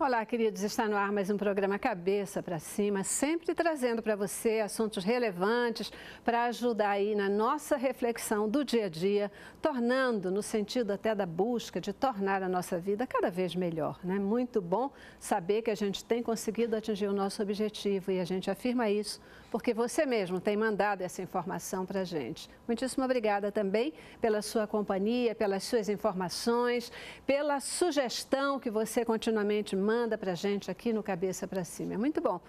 Olá, queridos. Está no ar mais um programa Cabeça para Cima, sempre trazendo para você assuntos relevantes para ajudar aí na nossa reflexão do dia a dia, tornando, no sentido até da busca de tornar a nossa vida cada vez melhor. Né? Muito bom saber que a gente tem conseguido atingir o nosso objetivo e a gente afirma isso porque você mesmo tem mandado essa informação para a gente. Muitíssimo obrigada também pela sua companhia, pelas suas informações, pela sugestão que você continuamente manda para a gente aqui no Cabeça para Cima. É muito bom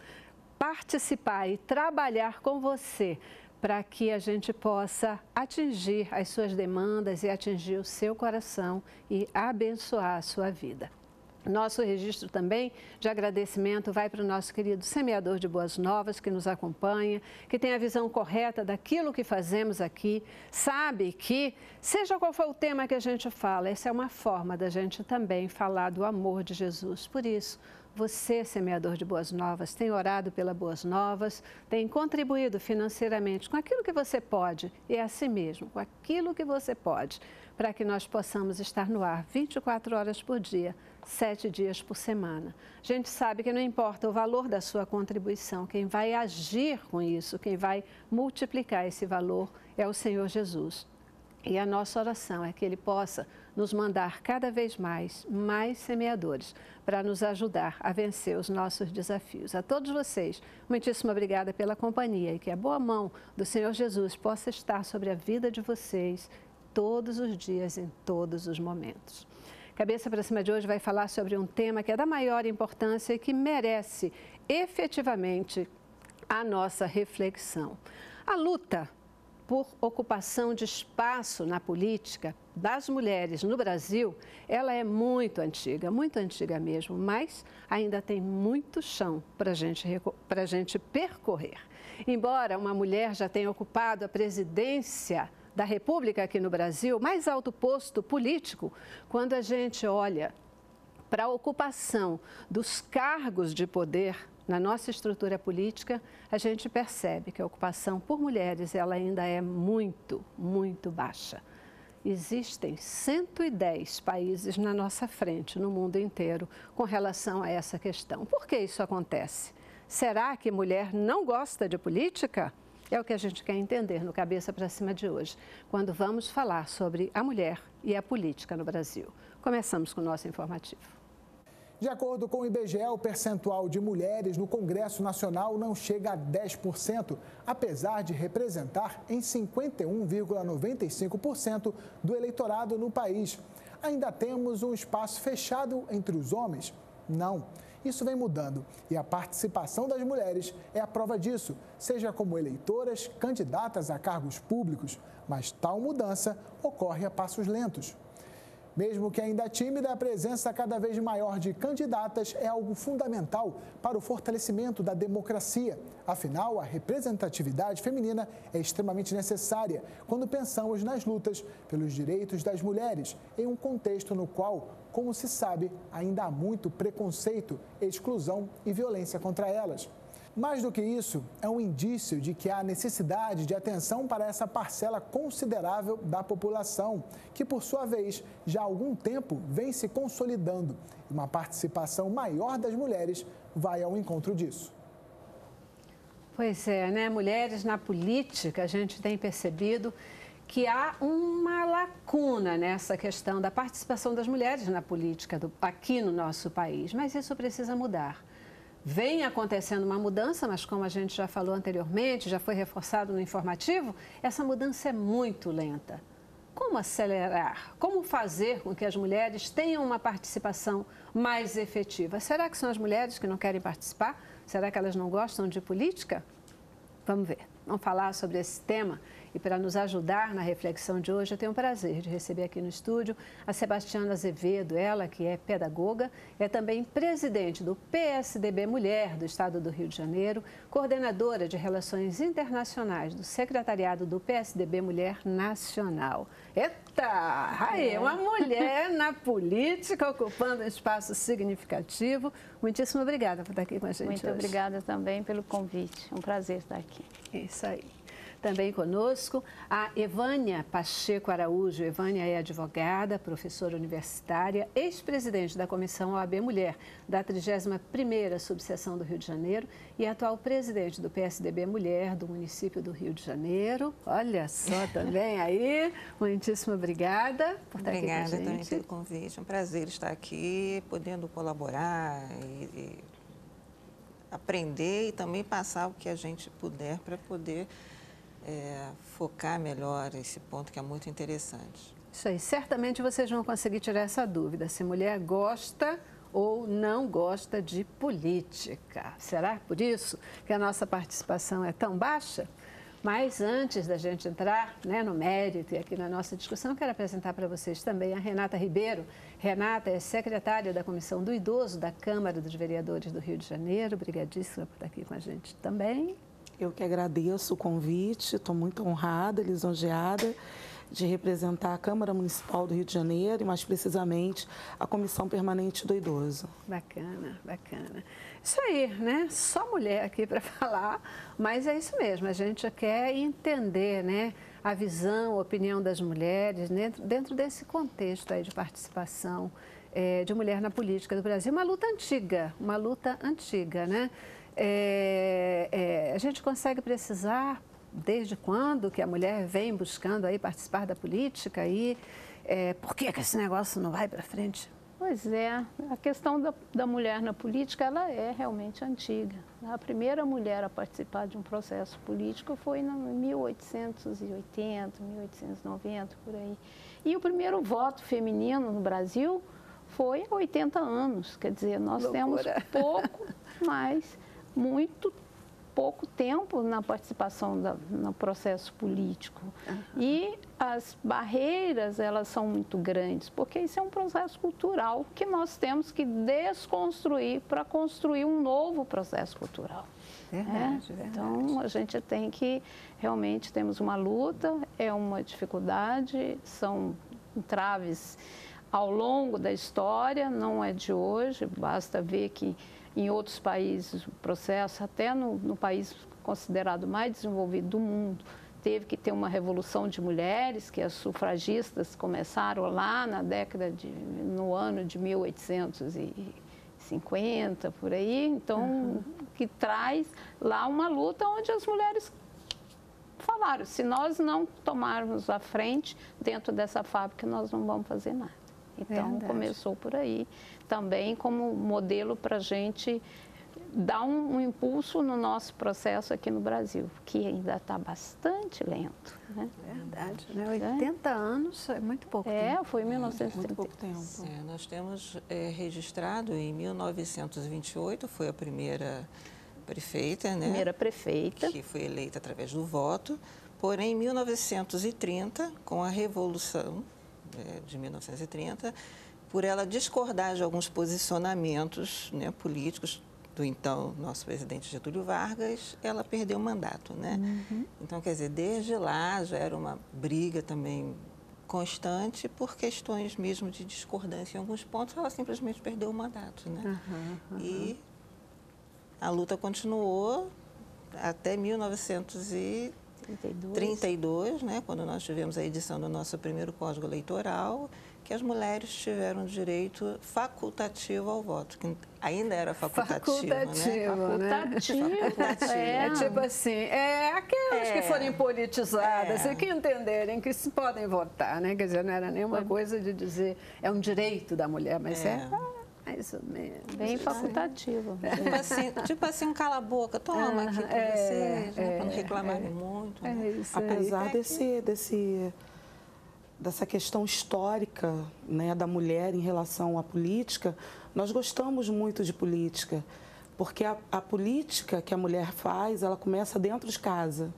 participar e trabalhar com você para que a gente possa atingir as suas demandas e atingir o seu coração e abençoar a sua vida. Nosso registro também de agradecimento vai para o nosso querido semeador de boas novas que nos acompanha, que tem a visão correta daquilo que fazemos aqui, sabe que, seja qual for o tema que a gente fala, essa é uma forma da gente também falar do amor de Jesus. Por isso, você, semeador de boas novas, tem orado pelas boas novas, tem contribuído financeiramente com aquilo que você pode, e é assim mesmo, com aquilo que você pode, para que nós possamos estar no ar 24 horas por dia sete dias por semana. A gente sabe que não importa o valor da sua contribuição, quem vai agir com isso, quem vai multiplicar esse valor é o Senhor Jesus. E a nossa oração é que Ele possa nos mandar cada vez mais, mais semeadores, para nos ajudar a vencer os nossos desafios. A todos vocês, muitíssimo obrigada pela companhia e que a boa mão do Senhor Jesus possa estar sobre a vida de vocês todos os dias, em todos os momentos. Cabeça para Cima de hoje vai falar sobre um tema que é da maior importância e que merece efetivamente a nossa reflexão. A luta por ocupação de espaço na política das mulheres no Brasil, ela é muito antiga, muito antiga mesmo, mas ainda tem muito chão para gente, a gente percorrer. Embora uma mulher já tenha ocupado a presidência da República aqui no Brasil, mais alto posto político, quando a gente olha para a ocupação dos cargos de poder na nossa estrutura política, a gente percebe que a ocupação por mulheres ela ainda é muito, muito baixa. Existem 110 países na nossa frente, no mundo inteiro, com relação a essa questão. Por que isso acontece? Será que mulher não gosta de política? É o que a gente quer entender no Cabeça para Cima de hoje, quando vamos falar sobre a mulher e a política no Brasil. Começamos com o nosso informativo. De acordo com o IBGE, o percentual de mulheres no Congresso Nacional não chega a 10%, apesar de representar em 51,95% do eleitorado no país. Ainda temos um espaço fechado entre os homens? Não. Isso vem mudando e a participação das mulheres é a prova disso, seja como eleitoras, candidatas a cargos públicos, mas tal mudança ocorre a passos lentos. Mesmo que ainda tímida, a presença cada vez maior de candidatas é algo fundamental para o fortalecimento da democracia. Afinal, a representatividade feminina é extremamente necessária quando pensamos nas lutas pelos direitos das mulheres, em um contexto no qual como se sabe, ainda há muito preconceito, exclusão e violência contra elas. Mais do que isso, é um indício de que há necessidade de atenção para essa parcela considerável da população, que, por sua vez, já há algum tempo vem se consolidando. Uma participação maior das mulheres vai ao encontro disso. Pois é, né? Mulheres na política, a gente tem percebido que há uma lacuna nessa questão da participação das mulheres na política do, aqui no nosso país, mas isso precisa mudar. Vem acontecendo uma mudança, mas como a gente já falou anteriormente, já foi reforçado no informativo, essa mudança é muito lenta. Como acelerar? Como fazer com que as mulheres tenham uma participação mais efetiva? Será que são as mulheres que não querem participar? Será que elas não gostam de política? Vamos ver. Vamos falar sobre esse tema e para nos ajudar na reflexão de hoje, eu tenho o prazer de receber aqui no estúdio a Sebastiana Azevedo, ela que é pedagoga, é também presidente do PSDB Mulher do Estado do Rio de Janeiro, coordenadora de Relações Internacionais do Secretariado do PSDB Mulher Nacional. Eita! Aí, é. uma mulher na política ocupando um espaço significativo. Muitíssimo obrigada por estar aqui com a gente Muito hoje. obrigada também pelo convite. É um prazer estar aqui. Isso aí. Também conosco a Evânia Pacheco Araújo. Evânia é advogada, professora universitária, ex-presidente da Comissão OAB Mulher da 31ª Subseção do Rio de Janeiro e atual presidente do PSDB Mulher do município do Rio de Janeiro. Olha só também aí. Muitíssimo obrigada por estar obrigada aqui com a gente. também pelo convite. É um prazer estar aqui, podendo colaborar e, e aprender e também passar o que a gente puder para poder é, focar melhor esse ponto que é muito interessante. Isso aí, certamente vocês vão conseguir tirar essa dúvida, se mulher gosta ou não gosta de política. Será por isso que a nossa participação é tão baixa? Mas antes da gente entrar né, no mérito e aqui na nossa discussão, quero apresentar para vocês também a Renata Ribeiro. Renata é secretária da Comissão do Idoso da Câmara dos Vereadores do Rio de Janeiro. Obrigadíssima por estar aqui com a gente também. Eu que agradeço o convite, estou muito honrada, lisonjeada de representar a Câmara Municipal do Rio de Janeiro e, mais precisamente, a Comissão Permanente do Idoso. Bacana, bacana. Isso aí, né? Só mulher aqui para falar, mas é isso mesmo, a gente quer entender, né? A visão, a opinião das mulheres dentro, dentro desse contexto aí de participação é, de mulher na política do Brasil. Uma luta antiga, uma luta antiga, né? É, é, a gente consegue precisar desde quando que a mulher vem buscando aí participar da política e é, por que, que esse negócio não vai para frente? Pois é, a questão da, da, mulher na política ela é realmente antiga. A primeira mulher a participar de um processo político foi em 1880, 1890, por aí. E o primeiro voto feminino no Brasil foi há 80 anos. Quer dizer, nós Loucura. temos pouco, mas muito pouco tempo na participação da, no processo político. Uhum. E as barreiras, elas são muito grandes, porque isso é um processo cultural que nós temos que desconstruir para construir um novo processo cultural. Verdade, é? verdade. Então, a gente tem que, realmente, temos uma luta, é uma dificuldade, são entraves ao longo da história, não é de hoje, basta ver que em outros países o processo, até no, no país considerado mais desenvolvido do mundo, teve que ter uma revolução de mulheres, que as sufragistas começaram lá na década de, no ano de 1850, por aí, então, uhum. que traz lá uma luta onde as mulheres falaram, se nós não tomarmos a frente dentro dessa fábrica, nós não vamos fazer nada. Então, Verdade. começou por aí também como modelo para a gente dar um, um, impulso no nosso processo aqui no Brasil, que ainda está bastante lento. Né? Verdade, né? 80 é. anos é muito pouco É, tempo. foi em 1930. É, pouco tempo. É, nós temos é, registrado em 1928, foi a primeira prefeita, né? Primeira prefeita. Que foi eleita através do voto. Porém, em 1930, com a Revolução é, de 1930, por ela discordar de alguns posicionamentos né, políticos do então nosso presidente Getúlio Vargas, ela perdeu o mandato, né? Uhum. Então, quer dizer, desde lá já era uma briga também constante por questões mesmo de discordância em alguns pontos, ela simplesmente perdeu o mandato, né? Uhum, uhum. E a luta continuou até 1932, 32, né, quando nós tivemos a edição do nosso primeiro código eleitoral que as mulheres tiveram direito facultativo ao voto, que ainda era facultativo, né? facultativo né? Facultativo. facultativo. É. é. tipo assim, é aquelas é. que forem politizadas é. e que entenderem que se podem votar, né? Quer dizer, não era nenhuma coisa de dizer é um direito da mulher, mas é, é mais ou menos. Bem facultativo. Tipo assim, tipo assim, um cala-boca, toma aqui para é, vocês, né? para não reclamarem é, muito. Né? Isso Apesar desse, desse dessa questão histórica né, da mulher em relação à política, nós gostamos muito de política, porque a, a, política que a mulher faz, ela começa dentro de casa.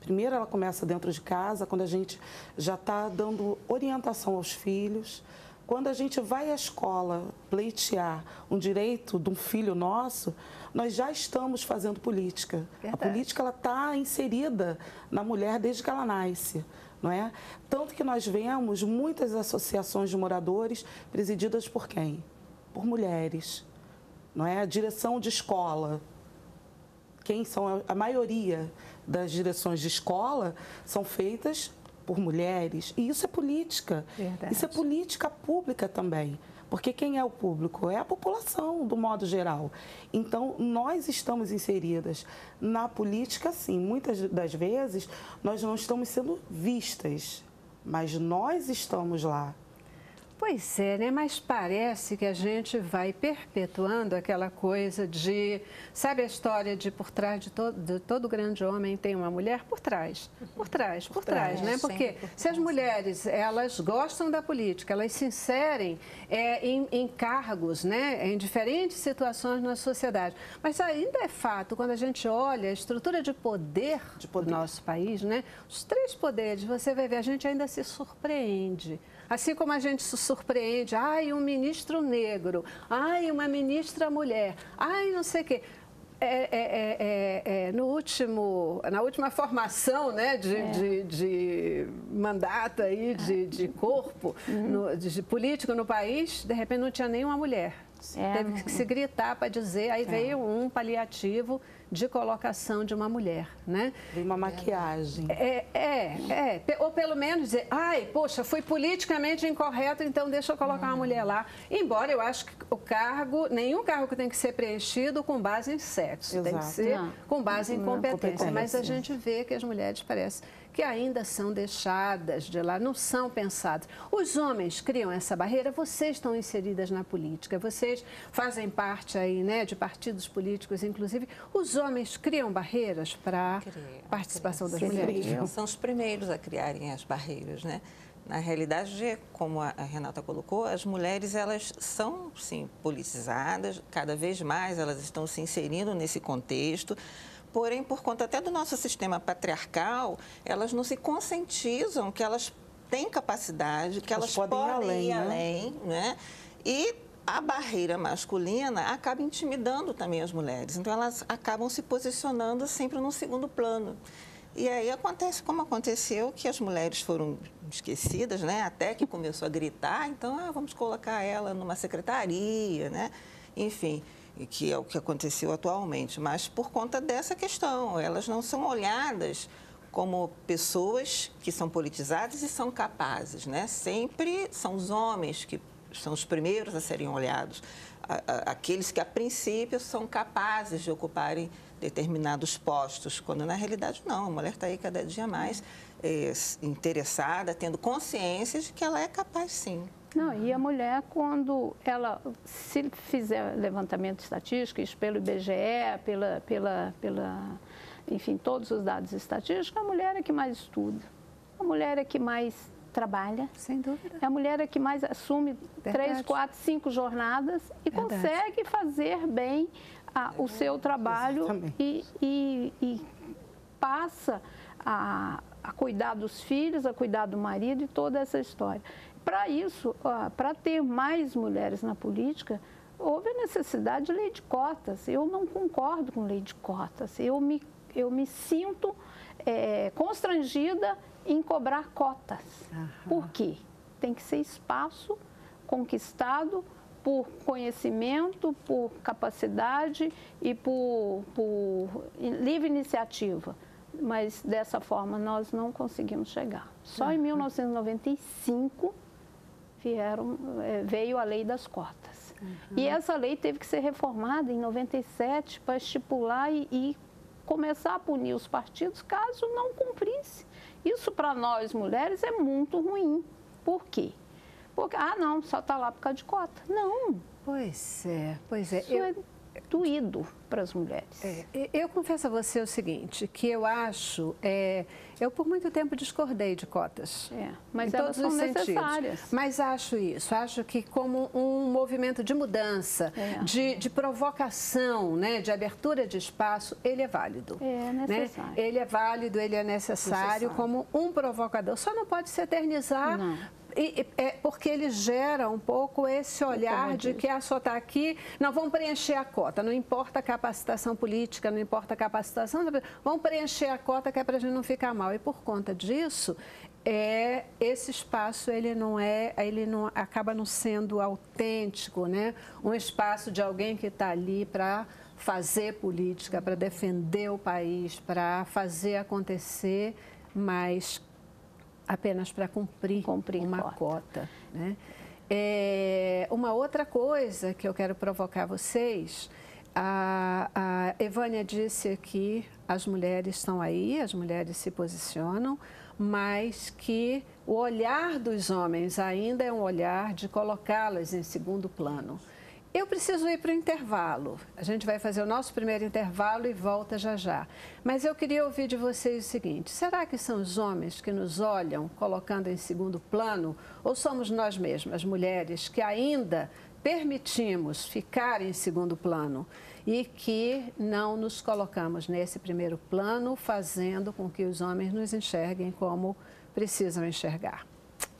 Primeiro ela começa dentro de casa, quando a gente já está dando orientação aos filhos, quando a gente vai à escola pleitear um direito de um filho nosso, nós já estamos fazendo política. Verdade. A política está inserida na mulher desde que ela nasce não é? Tanto que nós vemos muitas associações de moradores presididas por quem? Por mulheres, não é? A direção de escola, quem são a maioria das direções de escola são feitas por mulheres. E isso é política. Verdade. Isso é política pública também. Porque quem é o público? É a população, do modo geral. Então, nós estamos inseridas na política, sim. Muitas das vezes, nós não estamos sendo vistas, mas nós estamos lá. Pois é, né? Mas parece que a gente vai perpetuando aquela coisa de. Sabe a história de por trás de todo, de todo grande homem tem uma mulher? Por trás. Por trás, por, por trás, trás, né? Porque por se as mulheres elas gostam da política, elas se inserem é, em, em cargos, né? Em diferentes situações na sociedade. Mas ainda é fato, quando a gente olha a estrutura de poder, de poder. do nosso país, né? Os três poderes, você vai ver, a gente ainda se surpreende Assim como a gente se surpreende, ai, um ministro negro, ai, uma ministra mulher, ai, não sei o quê. É, é, é, é, é no último, na última formação né, de, é. de, de, mandato aí, de, de corpo uhum. no, de, político no país, de repente não tinha nenhuma mulher. Teve que se gritar para dizer, aí veio um paliativo de colocação de uma mulher, né? De uma maquiagem. É, é, é. Ou pelo menos dizer, ai, poxa, foi politicamente incorreto, então deixa eu colocar uma mulher lá. Embora eu acho que o cargo, nenhum cargo tem que ser preenchido com base em sexo, Exato. tem que ser Não. com base em competência. competência. Mas a gente vê que as mulheres parecem que ainda são deixadas de lá, não são pensadas. Os homens criam essa barreira, vocês estão inseridas na política, vocês fazem parte aí, né, de partidos políticos, inclusive. Os homens criam barreiras para a participação das mulheres? Criam. São os primeiros a criarem as barreiras, né? Na realidade, como a Renata colocou, as mulheres elas são sim politizadas, cada vez mais elas estão se inserindo nesse contexto. Porém, por conta até do nosso sistema patriarcal, elas não se conscientizam que elas têm capacidade, que elas, elas podem, podem, ir além, ir né? além né? E a barreira masculina acaba intimidando também as mulheres. Então, elas acabam se posicionando sempre no segundo plano. E aí acontece como aconteceu, que as mulheres foram esquecidas, né? Até que começou a gritar, então, ah, vamos colocar ela numa secretaria, né? Enfim que é o que aconteceu atualmente, mas por conta dessa questão, elas não são olhadas como pessoas que são politizadas e são capazes, né? Sempre são os homens que são os primeiros a serem olhados, aqueles que a princípio são capazes de ocuparem determinados postos, quando na realidade não, a mulher está aí cada dia mais é, interessada, tendo consciência de que ela é capaz sim. Não, e a mulher, quando ela se fizer levantamento estatístico, isso pelo IBGE, pela, pela, pela, enfim, todos os dados estatísticos, a mulher é que mais estuda, a mulher é que mais trabalha. Sem dúvida. É a mulher é que mais assume Verdade. três, quatro, cinco jornadas e Verdade. consegue fazer bem a, o seu trabalho e, e, e, passa a, a cuidar dos filhos, a cuidar do marido e toda essa história. Para isso, para ter mais mulheres na política, houve a necessidade de lei de cotas. Eu não concordo com lei de cotas. Eu me, eu me sinto é, constrangida em cobrar cotas. Uhum. Por quê? Tem que ser espaço conquistado por conhecimento, por capacidade e por, por livre iniciativa. Mas dessa forma nós não conseguimos chegar. Só uhum. em 1995 vieram, é, veio a lei das cotas. Uhum. E essa lei teve que ser reformada em 97 para estipular e, e começar a punir os partidos caso não cumprisse. Isso para nós mulheres é muito ruim. Por quê? Porque, ah, não, só está lá por causa de cota. Não. Pois é, pois é. Isso eu... é doído para as mulheres. É, eu confesso a você o seguinte, que eu acho, é, eu por muito tempo discordei de cotas. É, mas elas são necessárias. Mas acho isso, acho que como um movimento de mudança, é. de, de, provocação, né, de abertura de espaço, ele é válido. É né? necessário. Né? Ele é válido, ele é necessário, necessário, como um provocador. Só não pode se eternizar não e, é porque ele gera um pouco esse olhar de que a só está aqui, não, vamos preencher a cota, não importa a capacitação política, não importa a capacitação, vamos preencher a cota que é para a gente não ficar mal. E por conta disso, é, esse espaço ele não é, ele não acaba não sendo autêntico, né? Um espaço de alguém que está ali para fazer política, para defender o país, para fazer acontecer, mas apenas para cumprir, cumprir uma cota. cota né? É, uma outra coisa que eu quero provocar vocês, a, a Evânia disse aqui, as mulheres estão aí, as mulheres se posicionam, mas que o olhar dos homens ainda é um olhar de colocá-las em segundo plano. Eu preciso ir para o intervalo. A gente vai fazer o nosso primeiro intervalo e volta já já. Mas eu queria ouvir de vocês o seguinte: será que são os homens que nos olham colocando em segundo plano ou somos nós mesmas, as mulheres, que ainda permitimos ficar em segundo plano e que não nos colocamos nesse primeiro plano, fazendo com que os homens nos enxerguem como precisam enxergar?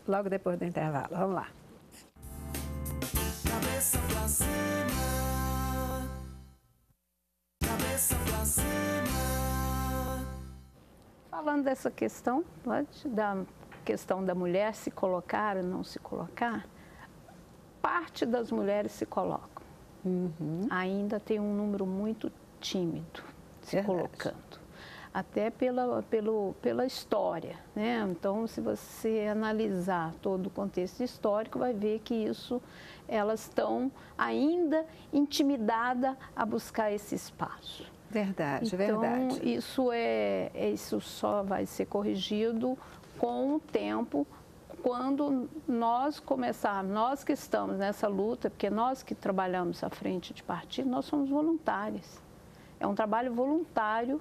Logo depois do intervalo. Vamos lá cabeça pra cima, cabeça pra cima. Falando dessa questão, da questão da mulher se colocar ou não se colocar, parte das mulheres se colocam. Uhum. Ainda tem um número muito tímido se Verdade. colocando até pela, pelo, pela história. Né? Então, se você analisar todo o contexto histórico, vai ver que isso, elas estão ainda intimidadas a buscar esse espaço. Verdade, então, verdade. Isso, é, isso só vai ser corrigido com o tempo, quando nós começarmos, nós que estamos nessa luta, porque nós que trabalhamos à frente de partido, nós somos voluntários. É um trabalho voluntário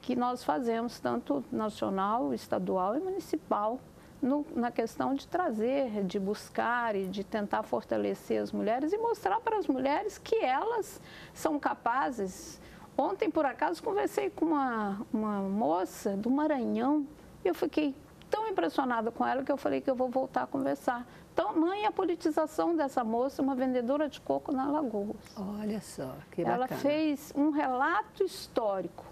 que nós fazemos, tanto nacional, estadual e municipal, no, na questão de trazer, de buscar e de tentar fortalecer as mulheres e mostrar para as mulheres que elas são capazes. Ontem, por acaso, conversei com uma, uma moça do Maranhão e eu fiquei tão impressionada com ela que eu falei que eu vou voltar a conversar. Tamanha a politização dessa moça, uma vendedora de coco na Lagoas. Olha só, que bacana. Ela fez um relato histórico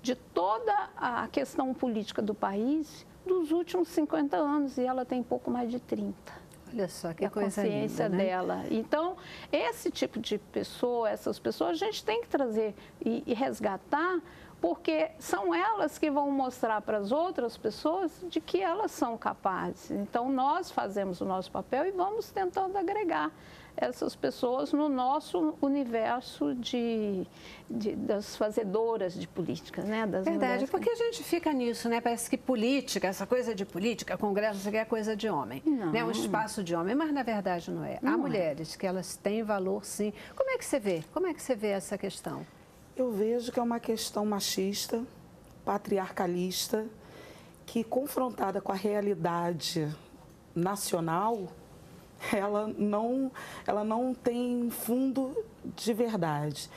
de toda a questão política do país dos últimos 50 anos e ela tem pouco mais de 30. Olha só que a coisa consciência linda, né? dela. Então, esse tipo de pessoa, essas pessoas, a gente tem que trazer e, e resgatar, porque são elas que vão mostrar para as outras pessoas de que elas são capazes. Então, nós fazemos o nosso papel e vamos tentando agregar essas pessoas no nosso universo de, de das fazedoras de política, né? Das Verdade, porque a gente fica nisso, né? Parece que política, essa coisa de política, congresso, isso aqui é coisa de homem, não. né? Um espaço de homem, mas na verdade não é. Não Há é. mulheres que elas têm valor, sim. Como é que você vê? Como é que você vê essa questão? Eu vejo que é uma questão machista, patriarcalista, que confrontada com a realidade nacional, ela não, ela não tem fundo de verdade.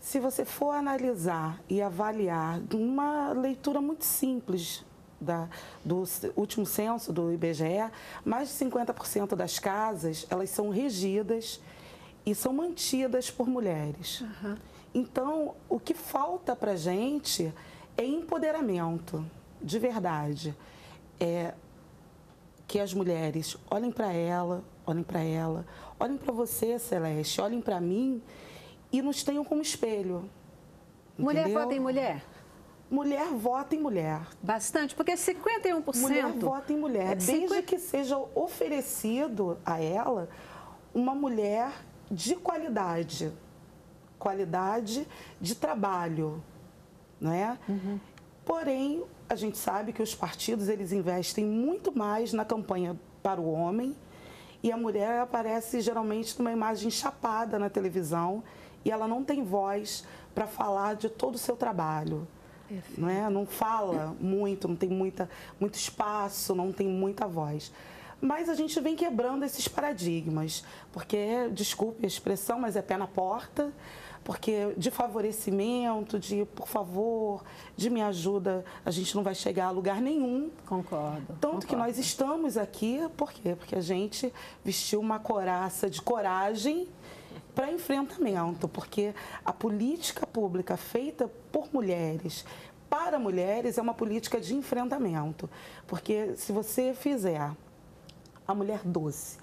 Se você for analisar e avaliar uma leitura muito simples da, do último censo do IBGE, mais de 50% das casas elas são regidas e são mantidas por mulheres. Uhum. Então, o que falta para gente é empoderamento, de verdade. É que as mulheres olhem para ela, olhem para ela, olhem para você, Celeste, olhem para mim e nos tenham como espelho. Mulher entendeu? vota em mulher? Mulher vota em mulher. Bastante, porque 51%. Mulher vota em mulher, é desde 50... que seja oferecido a ela uma mulher de qualidade, qualidade de trabalho, não é? Uhum. Porém, a gente sabe que os partidos eles investem muito mais na campanha para o homem e a mulher aparece geralmente numa imagem chapada na televisão e ela não tem voz para falar de todo o seu trabalho. Não, é? não fala muito, não tem muita, muito espaço, não tem muita voz. Mas a gente vem quebrando esses paradigmas, porque, desculpe a expressão, mas é pé na porta porque de favorecimento, de por favor, de me ajuda, a gente não vai chegar a lugar nenhum. Concordo. Tanto concordo. que nós estamos aqui, por quê? Porque a gente vestiu uma coraça de coragem para enfrentamento, porque a política pública feita por mulheres, para mulheres, é uma política de enfrentamento. Porque se você fizer a mulher doce,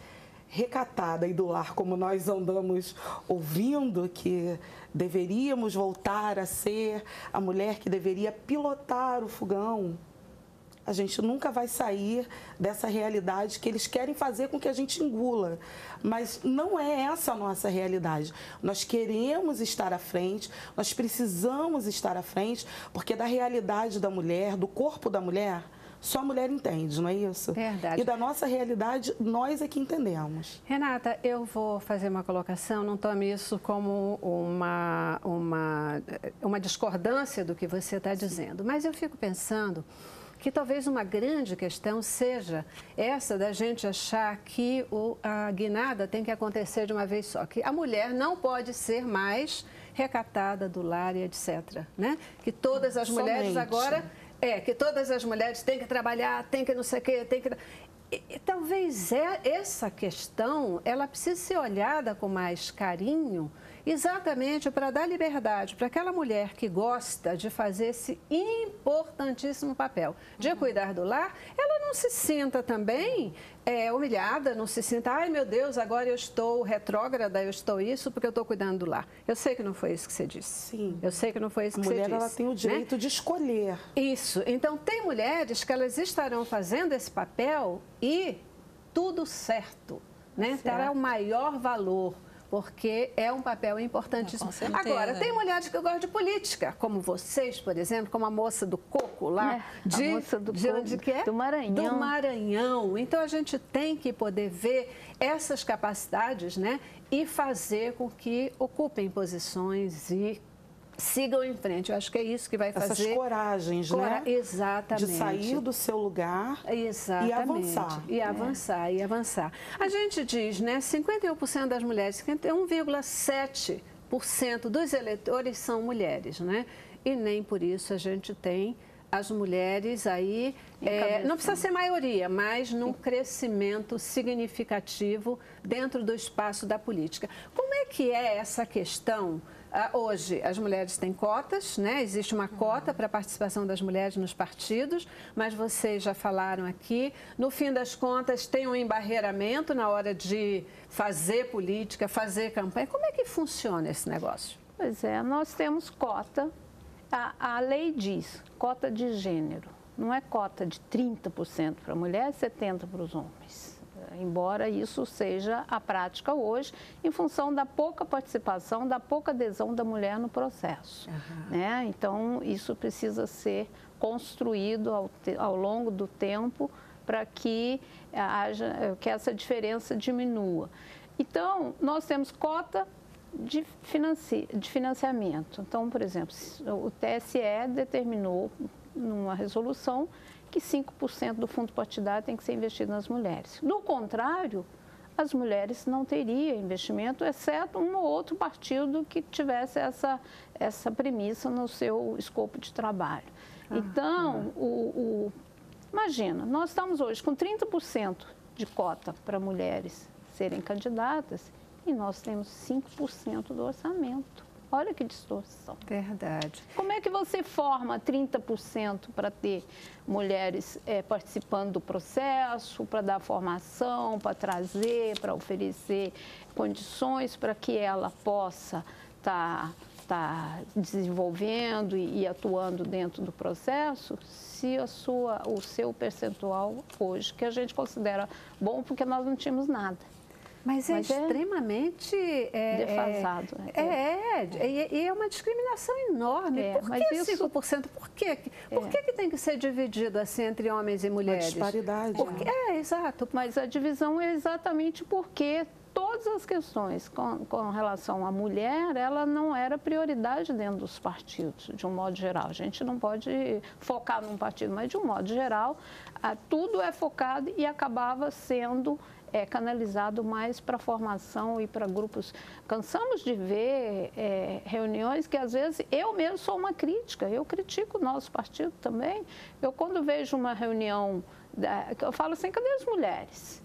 recatada e do lar, como nós andamos ouvindo, que deveríamos voltar a ser a mulher que deveria pilotar o fogão, a gente nunca vai sair dessa realidade que eles querem fazer com que a gente engula. Mas não é essa a nossa realidade. Nós queremos estar à frente, nós precisamos estar à frente, porque da realidade da mulher, do corpo da mulher, só a mulher entende, não é isso? Verdade. E da nossa realidade, nós é que entendemos. Renata, eu vou fazer uma colocação, não tome isso como uma, uma, uma discordância do que você está dizendo, mas eu fico pensando que talvez uma grande questão seja essa da gente achar que o, a guinada tem que acontecer de uma vez só, que a mulher não pode ser mais recatada do lar e etc. Né? Que todas as Somente. mulheres agora. É, que todas as mulheres têm que trabalhar, têm que não sei o quê, têm que. E, e, talvez é, essa questão ela precise ser olhada com mais carinho exatamente para dar liberdade para aquela mulher que gosta de fazer esse importantíssimo papel de uhum. cuidar do lar, ela não se sinta também é, humilhada, não se sinta, ai meu Deus, agora eu estou retrógrada, eu estou isso porque eu estou cuidando do lar. Eu sei que não foi isso que você disse. Sim. Eu sei que não foi isso que você disse. A mulher ela tem o direito né? de escolher. Isso. Então tem mulheres que elas estarão fazendo esse papel e tudo certo. Né? Terá o maior valor porque é um papel importantíssimo. Agora, tem mulheres que gostam de política, como vocês, por exemplo, como a moça do Coco lá, é, de, moça do de onde que é? Do Maranhão. Do Maranhão. Então, a gente tem que poder ver essas capacidades, né? E fazer com que ocupem posições e sigam em frente. Eu acho que é isso que vai fazer. Essas coragens, Cora... né? Exatamente. De sair do seu lugar Exatamente. e avançar. E avançar, é. e avançar. A gente diz, né, 51% das mulheres, 51,7% dos eleitores são mulheres, né? E nem por isso a gente tem as mulheres aí, é, não precisa ser maioria, mas num crescimento significativo dentro do espaço da política. Como é que é essa questão hoje, as mulheres têm cotas, né? existe uma cota para a participação das mulheres nos partidos, mas vocês já falaram aqui. No fim das contas, tem um embarreiramento na hora de fazer política, fazer campanha. Como é que funciona esse negócio? Pois é, nós temos cota. A, a lei diz cota de gênero. Não é cota de 30% para mulheres, 70% para os homens embora isso seja a prática hoje, em função da pouca participação, da pouca adesão da mulher no processo. Uhum. Né? Então, isso precisa ser construído ao, ao longo do tempo para que, haja, que essa diferença diminua. Então, nós temos cota de, financi, de financiamento. Então, por exemplo, o TSE determinou numa resolução que 5% do fundo partidário tem que ser investido nas mulheres. Do contrário, as mulheres não teriam investimento, exceto um ou outro partido que tivesse essa, essa premissa no seu escopo de trabalho. Ah, então, é. o, o, imagina, nós estamos hoje com 30% de cota para mulheres serem candidatas e nós temos 5% do orçamento. Olha que distorção. Verdade. Como é que você forma 30% para ter mulheres é, participando do processo, para dar formação, para trazer, para oferecer condições para que ela possa estar tá, tá desenvolvendo e, e, atuando dentro do processo, se a sua, o seu percentual hoje, que a gente considera bom porque nós não tínhamos nada. Mas, é Mas é extremamente... É, defasado. É, é, é, e é uma discriminação enorme. É, Por que isso... 5%? Por, quê? Por que, que tem que ser dividido assim entre homens e mulheres? Uma disparidade. Porque, né? É, exato. Mas a divisão é exatamente porque todas as questões com, com, relação à mulher, ela não era prioridade dentro dos partidos, de um modo geral. A gente não pode focar num partido, mas de um modo geral, tudo é focado e acabava sendo é, canalizado mais para formação e para grupos. Cansamos de ver é, reuniões que às vezes eu mesmo sou uma crítica, eu critico o nosso partido também. Eu quando vejo uma reunião, eu falo assim, cadê as mulheres?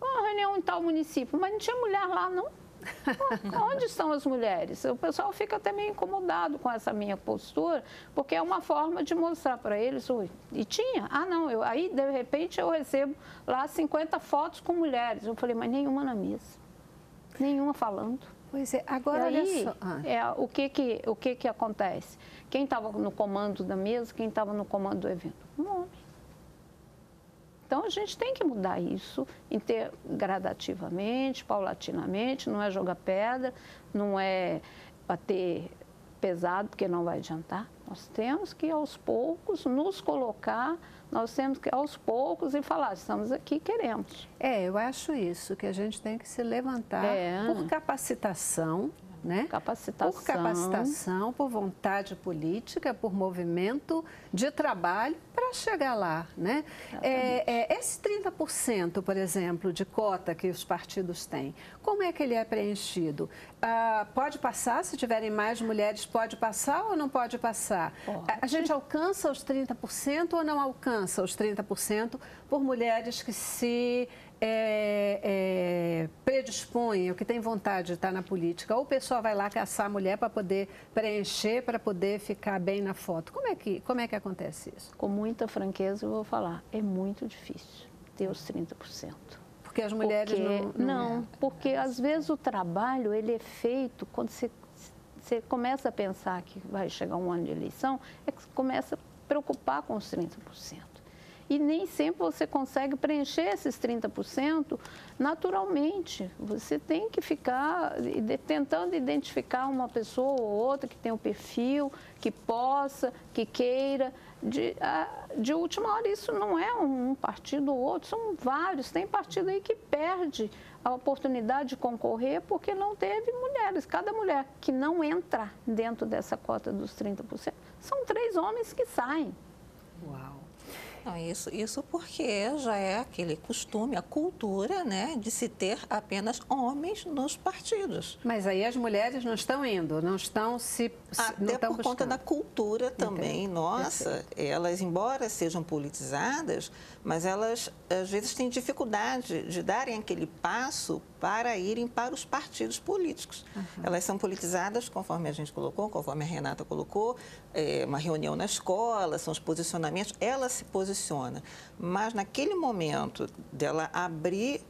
Uma reunião em tal município, mas não tinha mulher lá, não. Onde estão as mulheres? O pessoal fica até meio incomodado com essa minha postura, porque é uma forma de mostrar para eles. Ui, e tinha? Ah, não. Eu, aí, de repente, eu recebo lá 50 fotos com mulheres. Eu falei, mas nenhuma na mesa. Nenhuma falando. Pois é, agora e aí, ah. é, o, que, que, o que, que acontece? Quem estava no comando da mesa, quem estava no comando do evento? Um homem. Então a gente tem que mudar isso ter, gradativamente, paulatinamente, não é jogar pedra, não é bater pesado, porque não vai adiantar. Nós temos que aos poucos nos colocar, nós temos que aos poucos e falar, estamos aqui, queremos. É, eu acho isso, que a gente tem que se levantar é. por capacitação, né? Capacitação. Por capacitação, por vontade política, por movimento de trabalho para chegar lá, né? É, é, esse 30%, por exemplo, de cota que os partidos têm, como é que ele é preenchido? Ah, pode passar, se tiverem mais mulheres, pode passar ou não pode passar? Pode. A gente alcança os 30% ou não alcança os 30% por mulheres que se é, é, predispõe, ou que tem vontade de estar na política, ou o pessoal vai lá caçar a mulher para poder preencher, para poder ficar bem na foto. Como é, que, como é que acontece isso? Com muita franqueza, eu vou falar, é muito difícil ter os 30%. Porque as mulheres porque, não, não... Não, é. porque às vezes o trabalho, ele é feito quando você, você começa a pensar que vai chegar um ano de eleição, é que você começa a preocupar com os 30% e nem sempre você consegue preencher esses 30% naturalmente. Você tem que ficar tentando identificar uma pessoa ou outra que tem um perfil, que possa, que queira. De, de última hora, isso não é um partido ou outro, são vários. Tem partido aí que perde a oportunidade de concorrer porque não teve mulheres. Cada mulher que não entra dentro dessa cota dos 30%, são três homens que saem. Uau! Não, isso, isso porque já é aquele costume, a cultura, né, de se ter apenas homens nos partidos. Mas aí as mulheres não estão indo, não estão se. Até não por conta da cultura também nossa. Perfeito. Elas, embora sejam politizadas, mas elas às vezes têm dificuldade de darem aquele passo para irem para os partidos políticos. Uhum. Elas são politizadas, conforme a gente colocou, conforme a Renata colocou, é, uma reunião na escola, são os posicionamentos, ela se posiciona. Mas naquele momento dela abrir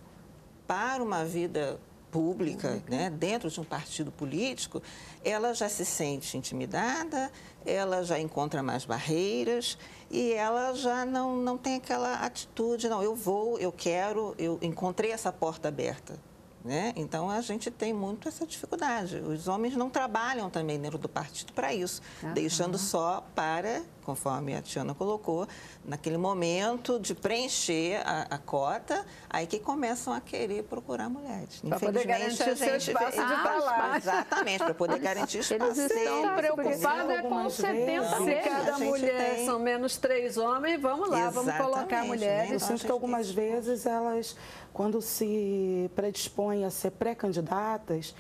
para uma vida pública, né, dentro de um partido político, ela já se sente intimidada, ela já encontra mais barreiras e ela já não, não tem aquela atitude, não, eu vou, eu quero, eu encontrei essa porta aberta. Né? Então a gente tem muito essa dificuldade. Os homens não trabalham também dentro do partido para isso, uhum. deixando só para, conforme a Tiana colocou, naquele momento de preencher a, a cota, aí que começam a querer procurar mulheres. Para poder garantir o seu espaço de falar. Exatamente, para poder garantir espaço. Eles estão preocupados é com 70 Se cada mulher tem... são menos três homens, vamos lá, Exatamente, vamos colocar mulheres. Né? Eu sinto que algumas vezes elas quando se predispõem a ser pré-candidatas,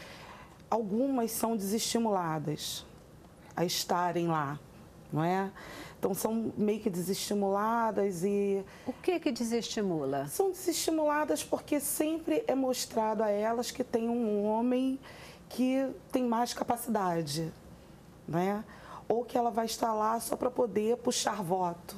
algumas são desestimuladas a estarem lá, não é? Então são meio que desestimuladas e. O que que desestimula? São desestimuladas porque sempre é mostrado a elas que tem um homem que tem mais capacidade, né? Ou que ela vai estar lá só para poder puxar voto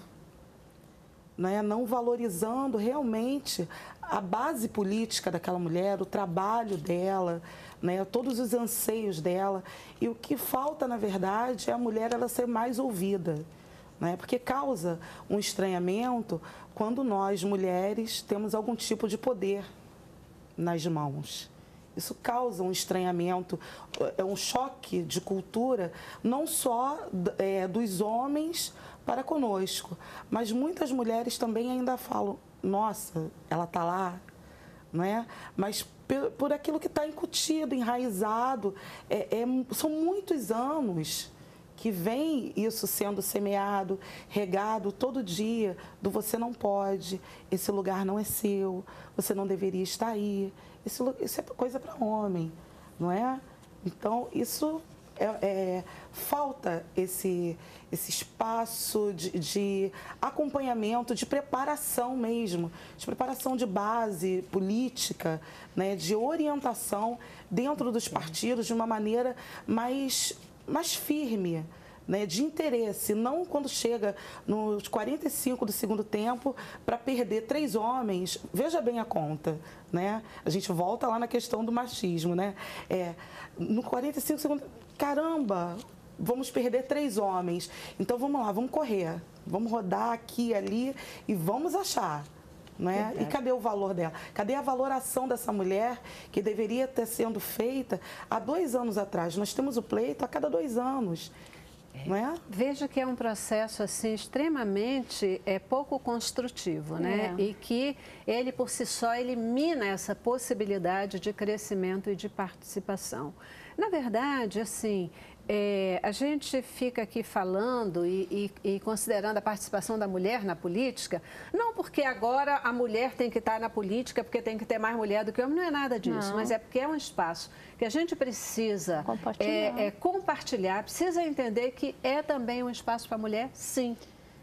né, não valorizando realmente a base política daquela mulher, o trabalho dela, né, todos os anseios dela. E o que falta, na verdade, é a mulher ela ser mais ouvida. Né, porque causa um estranhamento quando nós, mulheres, temos algum tipo de poder nas mãos. Isso causa um estranhamento, é um choque de cultura, não só é, dos homens para conosco. Mas muitas mulheres também ainda falam, nossa, ela está lá, não é? Mas por, por aquilo que está incutido, enraizado, é, é, são muitos anos que vem isso sendo semeado, regado todo dia, do você não pode, esse lugar não é seu, você não deveria estar aí. Isso, isso é coisa para homem, não é? Então, isso é, é, falta esse, esse espaço de, de, acompanhamento, de preparação mesmo, de preparação de base política, né, de orientação dentro dos partidos de uma maneira mais, mais firme né, de interesse, não quando chega nos 45 do segundo tempo para perder três homens. Veja bem a conta, né? A gente volta lá na questão do machismo, né? É, no 45 segundos, caramba, vamos perder três homens. Então vamos lá, vamos correr, vamos rodar aqui e ali e vamos achar. Né? E cadê o valor dela? Cadê a valoração dessa mulher que deveria ter sendo feita há dois anos atrás? Nós temos o pleito a cada dois anos. Não é? Veja que é um processo assim extremamente é, pouco construtivo, né? É. E que ele por si só elimina essa possibilidade de crescimento e de participação. Na verdade, assim, é, a gente fica aqui falando e, e, e, considerando a participação da mulher na política, não porque agora a mulher tem que estar na política, porque tem que ter mais mulher do que homem, não é nada disso, não. mas é porque é um espaço que a gente precisa compartilhar. É, é, compartilhar, precisa entender que é também um espaço para a mulher, sim.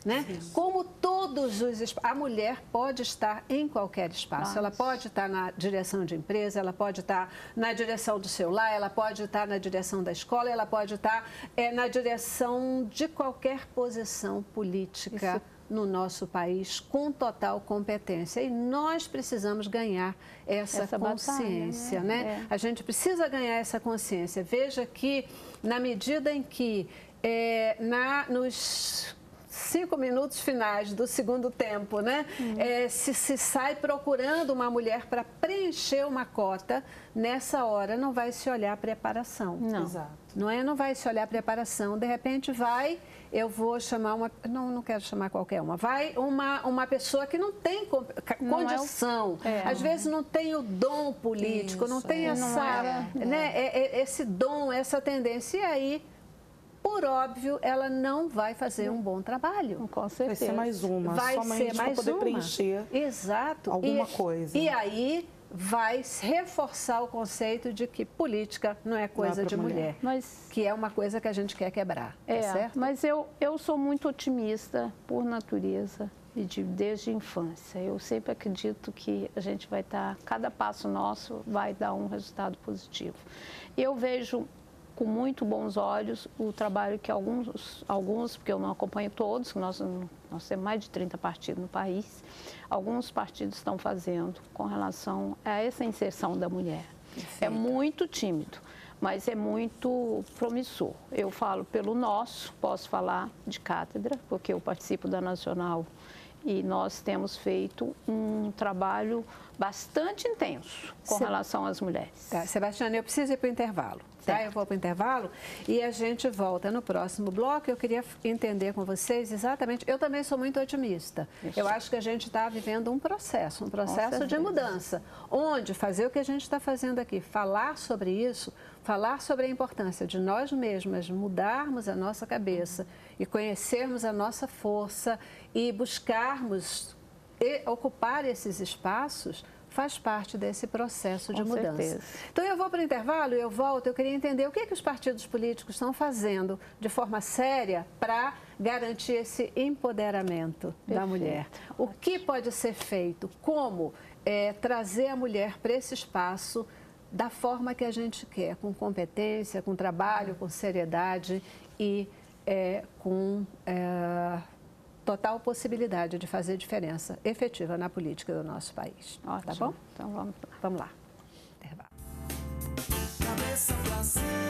Né? Como todos os a mulher pode estar em qualquer espaço. Nossa. Ela pode estar na direção de empresa, ela pode estar na direção do seu lar, ela pode estar na direção da escola, ela pode estar é, na direção de qualquer posição política. Isso no nosso país com total competência. E nós precisamos ganhar essa, essa consciência, batalha, né? né? É. A gente precisa ganhar essa consciência. Veja que, na medida em que é, na, nos cinco minutos finais do segundo tempo, né? Uhum. É, se, se sai procurando uma mulher para preencher uma cota, nessa hora não vai se olhar preparação. Não. Exato. Não é? Não vai se olhar preparação. De repente vai, eu vou chamar uma. Não, não quero chamar qualquer uma. Vai uma, uma pessoa que não tem condição. Não é o... é. Às vezes não tem o dom político, Isso, não tem é. essa, não né, é, é, esse dom, essa tendência. E aí por óbvio, ela não vai fazer um bom trabalho. Com certeza. Vai ser mais uma. Vai ser mais poder uma. preencher Exato. alguma e, coisa. E aí vai reforçar o conceito de que política não é coisa não é de mulher, mulher, mas que é uma coisa que a gente quer quebrar. Tá é, tá certo? mas eu, eu sou muito otimista por natureza e de, desde a infância. Eu sempre acredito que a gente vai estar, cada passo nosso vai dar um resultado positivo. Eu vejo com muito bons olhos o trabalho que alguns, alguns porque eu não acompanho todos, nós, nós temos mais de 30 partidos no país, alguns partidos estão fazendo com relação a essa inserção da mulher. É muito tímido, mas é muito promissor. Eu falo pelo nosso, posso falar de cátedra, porque eu participo da Nacional e nós temos feito um trabalho bastante intenso com relação às mulheres. Tá, Sebastiana, eu preciso ir para o intervalo. Tá? Eu vou para o intervalo e a gente volta no próximo bloco. Eu queria entender com vocês exatamente. Eu também sou muito otimista. Isso. Eu acho que a gente está vivendo um processo, um processo de mudança, onde fazer o que a gente está fazendo aqui, falar sobre isso, falar sobre a importância de nós mesmas mudarmos a nossa cabeça e conhecermos a nossa força e buscarmos e ocupar esses espaços faz parte desse processo de Com mudança. Certeza. Então eu vou para o intervalo e eu volto. Eu queria entender o que, que os partidos políticos estão fazendo de forma séria para garantir esse empoderamento Perfeito. da mulher. O que pode ser feito? Como é, trazer a mulher para esse espaço da forma que a gente quer, com competência, com trabalho, com seriedade e é, com é, total possibilidade de fazer diferença efetiva na política do nosso país. Tá Ótimo. Tá bom? Então vamos lá. Vamos lá. Cabeça pra cima.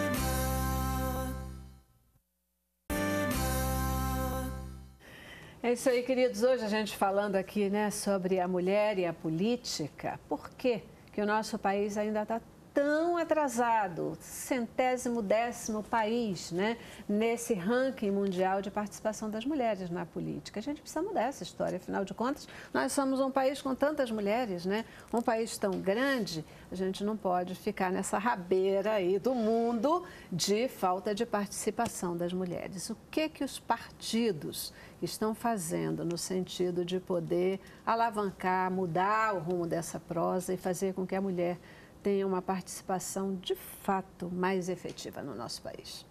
É isso aí, queridos. Hoje a gente falando aqui né, sobre a mulher e a política. Por quê que o nosso país ainda está tão atrasado, centésimo décimo país, né, nesse ranking mundial de participação das mulheres na política. A gente precisa mudar essa história, afinal de contas, nós somos um país com tantas mulheres, né, um país tão grande, a gente não pode ficar nessa rabeira aí do mundo de falta de participação das mulheres. O que que os partidos estão fazendo no sentido de poder alavancar, mudar o rumo dessa prosa e fazer com que a mulher tenha uma participação de fato mais efetiva no nosso país.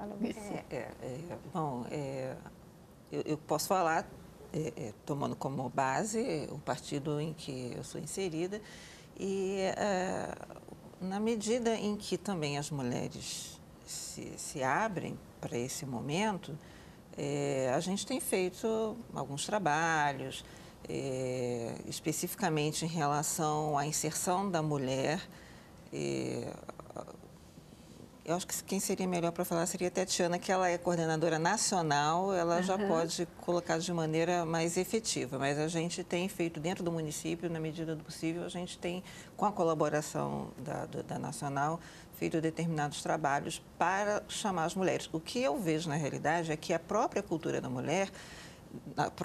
Fala você. É, é, é, bom, é, eu, eu, posso falar, é, é, tomando como base o partido em que eu sou inserida, e na medida em que também as mulheres se, se abrem para esse momento, a gente tem feito alguns trabalhos, especificamente em relação à inserção da mulher eu acho que quem seria melhor para falar seria a Tatiana, que ela é coordenadora nacional, ela uhum. já pode colocar de maneira mais efetiva. Mas a gente tem feito dentro do município, na medida do possível, a gente tem, com a colaboração da, da Nacional, feito determinados trabalhos para chamar as mulheres. O que eu vejo na realidade é que a própria cultura da mulher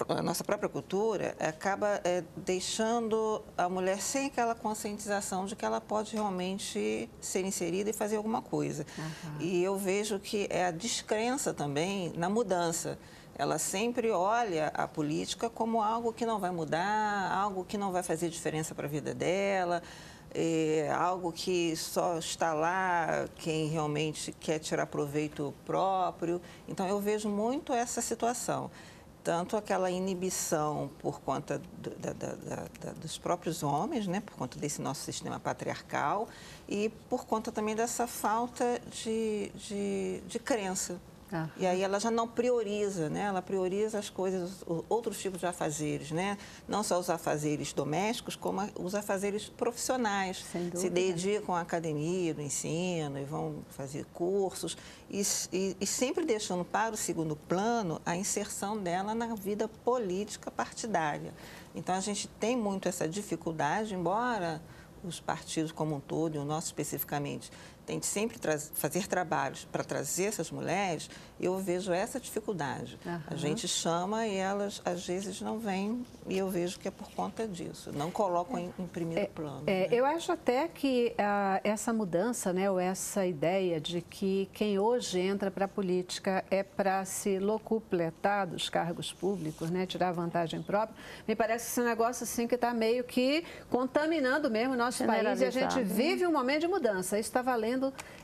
a nossa própria cultura acaba é, deixando a mulher sem aquela conscientização de que ela pode realmente ser inserida e fazer alguma coisa. Uhum. E eu vejo que é a descrença também na mudança. Ela sempre olha a política como algo que não vai mudar, algo que não vai fazer diferença para a vida dela. É algo que só está lá quem realmente quer tirar proveito próprio. Então, eu vejo muito essa situação tanto aquela inibição por conta do, da, da, da, dos próprios homens, né, por conta desse nosso sistema patriarcal, e por conta também dessa falta de, de, de crença ah. E aí ela já não prioriza, né? Ela prioriza as coisas, outros tipos de afazeres, né? Não só os afazeres domésticos, como os afazeres profissionais. Se dedicam à academia, do ensino, e vão fazer cursos, e, e, e sempre deixando para o segundo plano a inserção dela na vida política partidária. Então a gente tem muito essa dificuldade, embora os partidos como um todo, e o nosso especificamente, tente sempre fazer trabalhos para trazer essas mulheres, eu vejo essa dificuldade. Uhum. A gente chama e elas às vezes não vêm e eu vejo que é por conta disso, não colocam em, em primeiro é, plano. É, né? Eu acho até que ah, essa mudança, né, ou essa ideia de que quem hoje entra para a política é para se locupletar dos cargos públicos, né, tirar vantagem própria, me parece esse negócio assim que está meio que contaminando mesmo o nosso país e a gente vive um momento de mudança. Isso está valendo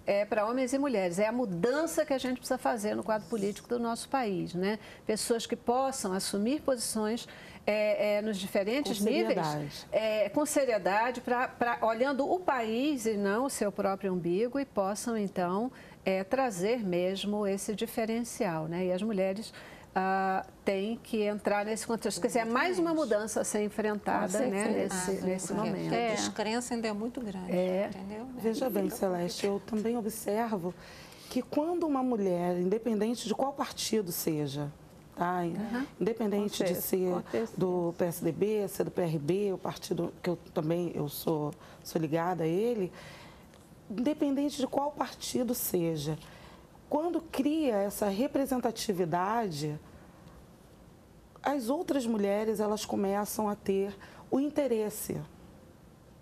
é, para homens e mulheres. É a mudança que a gente precisa fazer no quadro político do nosso país. Né? Pessoas que possam assumir posições é, é, nos diferentes com níveis, é, com seriedade, pra, pra, olhando o país e não o seu próprio umbigo, e possam, então, é, trazer mesmo esse diferencial. Né? E as mulheres uh, tem que entrar nesse contexto. Quer dizer, é mais uma mudança a ser enfrentada né, nesse, ah, nesse momento. É. A descrença ainda é muito grande, é. entendeu? Veja bem, Celeste, eu também observo que quando uma mulher, independente de qual partido seja, tá? Uhum. independente de ser do PSDB, ser do PRB, o partido que eu também eu sou, sou ligada a ele, independente de qual partido seja, quando cria essa representatividade, as outras mulheres elas começam a ter o interesse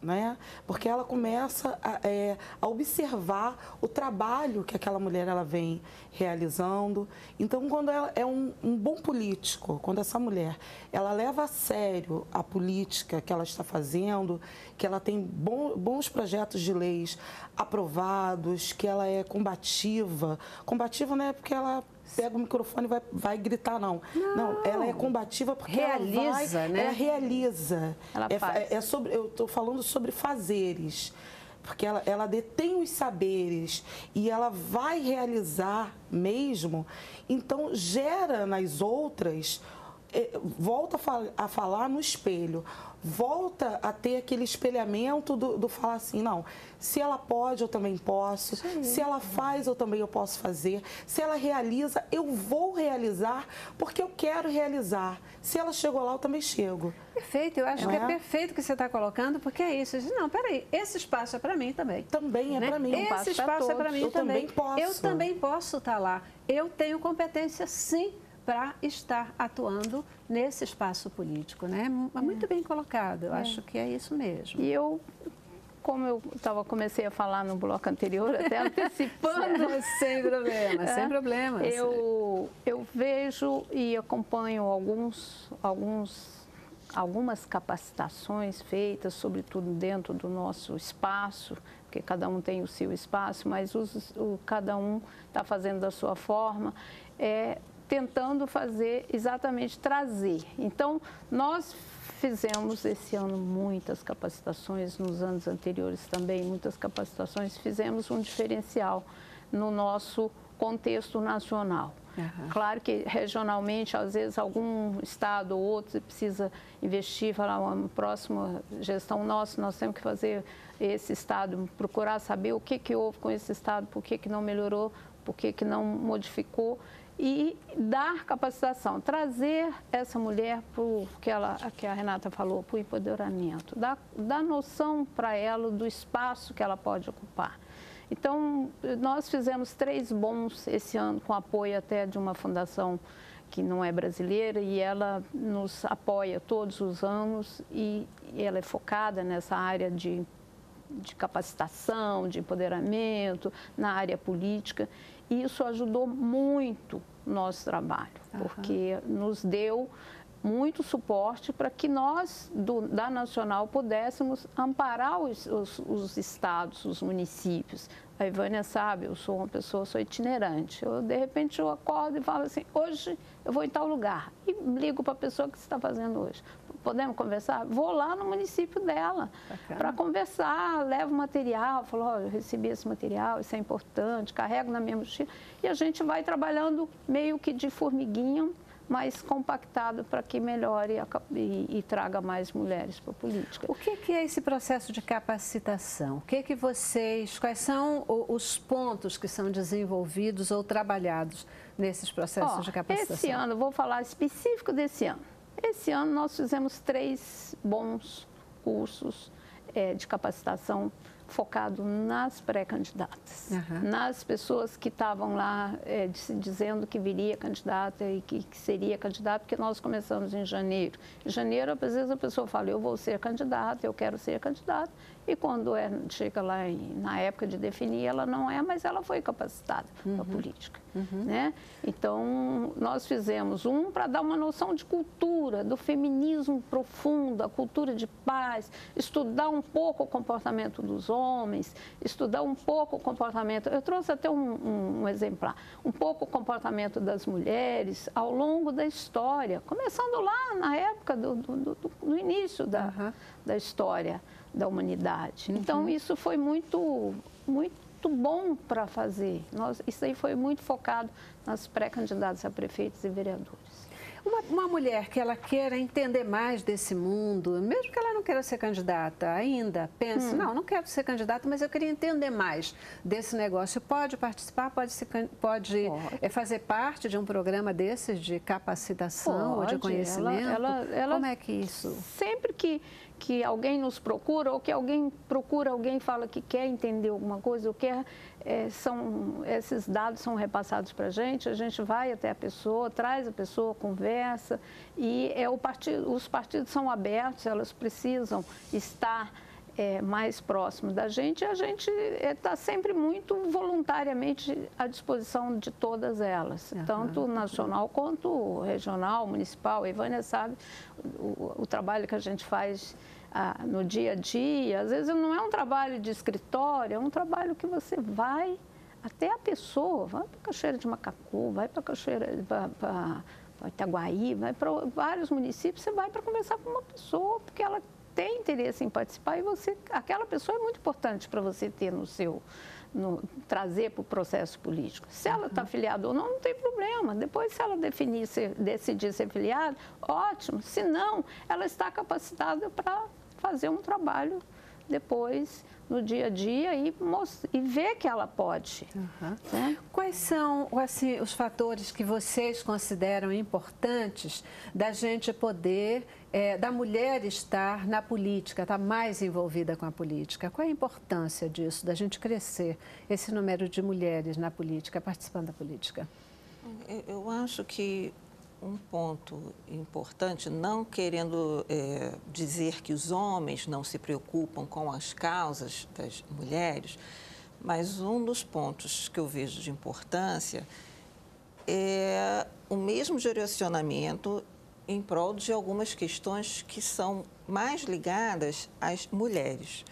né? Porque ela começa a, é, a, observar o trabalho que aquela mulher ela vem realizando. Então, quando ela é um, um, bom político, quando essa mulher ela leva a sério a política que ela está fazendo, que ela tem bom, bons projetos de leis aprovados, que ela é combativa, combativa não é porque ela pega o microfone e vai, vai gritar, não. não. não. ela é combativa porque realiza, ela vai, né? Ela realiza. Ela é, faz. É, sobre, eu estou falando sobre fazeres porque ela, ela detém os saberes e ela vai realizar mesmo, então gera nas outras, volta a, falar no espelho volta a ter aquele espelhamento do, do falar assim, não, se ela pode, eu também posso, Sim. se ela faz, eu também eu posso fazer, se ela realiza, eu vou realizar, porque eu quero realizar. Se ela chegou lá, eu também chego. Perfeito, eu acho não que é? é perfeito o que você está colocando, porque é isso. Não, peraí, esse espaço é para mim também. Também é né? para mim. Esse espaço é para mim eu também. também posso. Eu também posso estar tá lá. Eu tenho competência, sim, para estar atuando nesse espaço político, né? É muito bem colocado, eu é. acho que é isso mesmo. E eu como eu tava, comecei a falar no bloco anterior, até antecipando. sem problema, é, sem problema. Eu, eu vejo e acompanho alguns, alguns algumas capacitações feitas, sobretudo dentro do nosso espaço, porque cada um tem o seu espaço, mas os, o, cada um está fazendo da sua forma, é, tentando fazer exatamente trazer. Então, nós fizemos esse ano muitas capacitações, nos anos anteriores também muitas capacitações, fizemos um diferencial no nosso contexto nacional. Uhum. Claro que regionalmente, às vezes, algum estado ou outro precisa investir, falar uma próxima gestão nossa, nós temos que fazer esse estado, procurar saber o que, que houve com esse estado, por que, que não melhorou, por que, que não modificou e dar capacitação, trazer essa mulher para o que, ela, que a Renata falou, para o empoderamento, dar, dar noção para ela do espaço que ela pode ocupar. Então, nós fizemos três bons esse ano, com apoio até de uma fundação que não é brasileira e ela nos apoia todos os anos e, ela é focada nessa área de, de capacitação, de empoderamento, na área política. E isso ajudou muito o nosso trabalho, uhum. porque nos deu muito suporte para que nós, do, da Nacional, pudéssemos amparar os, os, os, estados, os municípios. A Ivânia sabe, eu sou uma pessoa, sou itinerante. Eu, de repente, eu acordo e falo assim, hoje eu vou em tal lugar. E ligo para a pessoa que está fazendo hoje. Podemos conversar? Vou lá no município dela para conversar, levo material, falo, oh, eu recebi esse material, isso é importante, carrego na minha mochila. E a gente vai trabalhando meio que de formiguinha, mais compactado para que melhore e, e, traga mais mulheres para a política. O que, que, é esse processo de capacitação? O que, que vocês, quais são os pontos que são desenvolvidos ou trabalhados nesses processos Ó, de capacitação? Esse ano, vou falar específico desse ano. Esse ano nós fizemos três bons cursos é, de capacitação focado nas pré-candidatas, uhum. nas pessoas que estavam lá é, dizendo que viria candidata e que, que, seria candidata, porque nós começamos em janeiro. Em janeiro, às vezes a pessoa fala, eu vou ser candidata, eu quero ser candidata, e quando é, chega lá em, na época de definir, ela não é, mas ela foi capacitada uhum. para a política. Uhum. Né? Então, nós fizemos um para dar uma noção de cultura, do feminismo profundo, a cultura de paz, estudar um pouco o comportamento dos homens, estudar um pouco o comportamento. Eu trouxe até um, um, um exemplar, um pouco o comportamento das mulheres ao longo da história, começando lá na época do, do, do, do início da, uhum. da história da humanidade. Uhum. Então, isso foi muito, muito bom para fazer. Nós, isso aí foi muito focado nas pré-candidatas a prefeitos e vereadores. Uma, uma, mulher que ela queira entender mais desse mundo, mesmo que ela não queira ser candidata ainda, pense, hum. não, não quero ser candidata, mas eu queria entender mais desse negócio. Pode participar, pode, ser, pode, pode. É, fazer parte de um programa desses de capacitação pode. ou de conhecimento? Ela, ela, ela, Como é que isso? Sempre que que alguém nos procura ou que alguém procura alguém fala que quer entender alguma coisa ou quer é, são esses dados são repassados para a gente a gente vai até a pessoa traz a pessoa conversa e é o partido os partidos são abertos elas precisam estar é, mais próximo da gente, a gente está é, sempre muito voluntariamente à disposição de todas elas, uhum. tanto nacional quanto regional, municipal. A Ivânia sabe o, o trabalho que a gente faz ah, no dia a dia. Às vezes não é um trabalho de escritório, é um trabalho que você vai até a pessoa, vai para Cachoeira de Macacu, vai para Cachoeira, para Itaguaí, vai para vários municípios, você vai para conversar com uma pessoa, porque ela tem interesse em participar e você, aquela pessoa é muito importante para você ter no seu, no, trazer para o processo político. Se ela está afiliada ou não, não tem problema. Depois, se ela definir, ser, decidir ser filiada, ótimo. Se não, ela está capacitada para fazer um trabalho depois no dia a dia e, e ver que ela pode. Uhum. Né? Quais são assim, os fatores que vocês consideram importantes da gente poder, é, da mulher estar na política, estar mais envolvida com a política? Qual é a importância disso, da gente crescer esse número de mulheres na política, participando da política? Eu acho que um ponto importante, não querendo é, dizer que os homens não se preocupam com as causas das mulheres, mas um dos pontos que eu vejo de importância é o mesmo direcionamento em prol de algumas questões que são mais ligadas às mulheres.